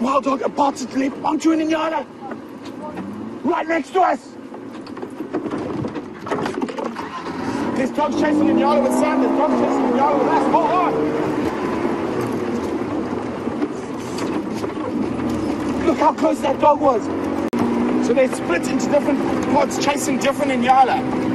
Wild dog about to leap onto an Inyala. Right next to us. This dogs chasing Inyala with Sam. This dogs chasing Inyala with us. Hold on. Look how close that dog was. So they split into different pods chasing different Inyala.